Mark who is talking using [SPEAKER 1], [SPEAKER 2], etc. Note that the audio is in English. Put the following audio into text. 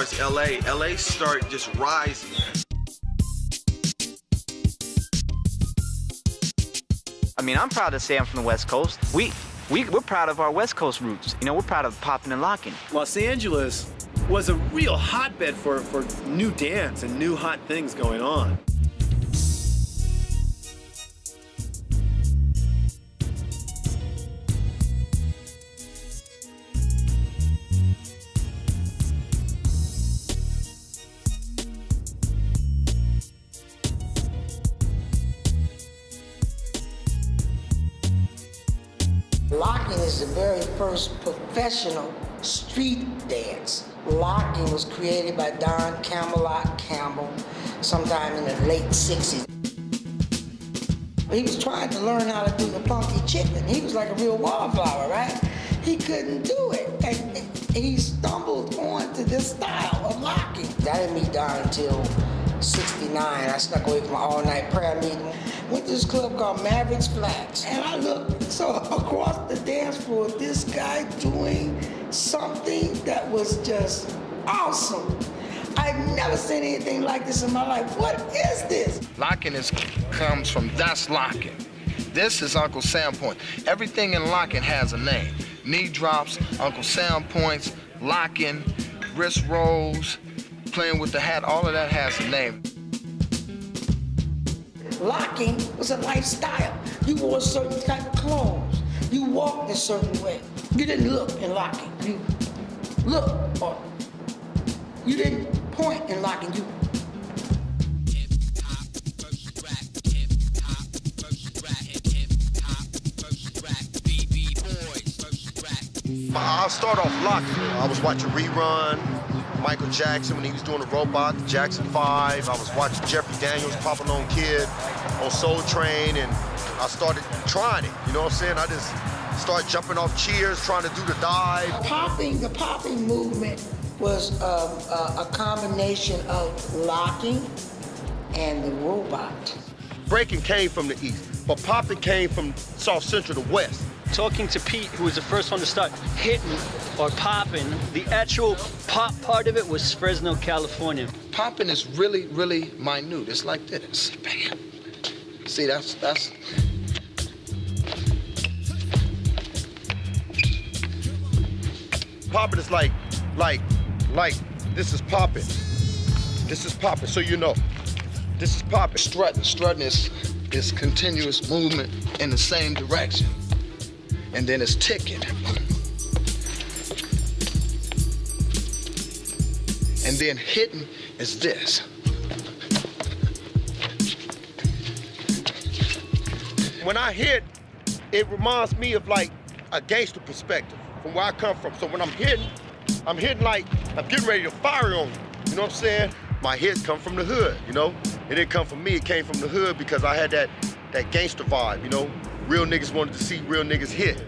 [SPEAKER 1] As LA, LA start just rising.
[SPEAKER 2] I mean, I'm proud to say I'm from the West Coast. We, we, we're proud of our West Coast roots. You know, we're proud of popping and locking.
[SPEAKER 3] Los Angeles was a real hotbed for, for new dance and new hot things going on.
[SPEAKER 4] Locking is the very first professional street dance. Locking was created by Don Campbellock Campbell sometime in the late 60s. He was trying to learn how to do the funky chicken. He was like a real wallflower, right? He couldn't do it. And he stumbled onto this style of locking. I didn't meet Don until 69. I snuck away from an all-night prayer meeting. Went to this club called Mavericks Flats. And I looked, so across the dance floor, this guy doing something that was just awesome. I've never seen anything like this in my life. What is this?
[SPEAKER 5] Locking is comes from that's locking. This is Uncle Sam Point. Everything in locking has a name. Knee drops, Uncle Sam points, locking, wrist rolls, playing with the hat, all of that has a name.
[SPEAKER 4] Locking was a lifestyle. You wore certain type of clothes. You walked a certain way. You didn't look in locking. You look or you didn't point in locking. You
[SPEAKER 6] I'll start off locking. I was watching rerun, Michael Jackson when he was doing the robot, the Jackson 5. I was watching Jeffrey Daniels, Papa Known Kid on Soul Train, and I started trying it. You know what I'm saying? I just started jumping off cheers, trying to do the dive.
[SPEAKER 4] popping, the popping movement was um, a, a combination of locking and the robot.
[SPEAKER 6] Breaking came from the east, but popping came from South Central, to west.
[SPEAKER 7] Talking to Pete, who was the first one to start hitting or popping, the actual pop part of it was Fresno, California.
[SPEAKER 5] Popping is really, really minute. It's like this. Bam. See, that's that's
[SPEAKER 6] Popping is like, like, like, this is popping. This is popping, so you know. This is popping.
[SPEAKER 5] strutting. Strutting is is continuous movement in the same direction. And then it's ticking. And then hitting is this.
[SPEAKER 6] When I hit, it reminds me of like a gangster perspective from where I come from. So when I'm hitting, I'm hitting like I'm getting ready to fire on you. You know what I'm saying? My hits come from the hood, you know? It didn't come from me, it came from the hood because I had that that gangster vibe, you know? Real niggas wanted to see real niggas hit.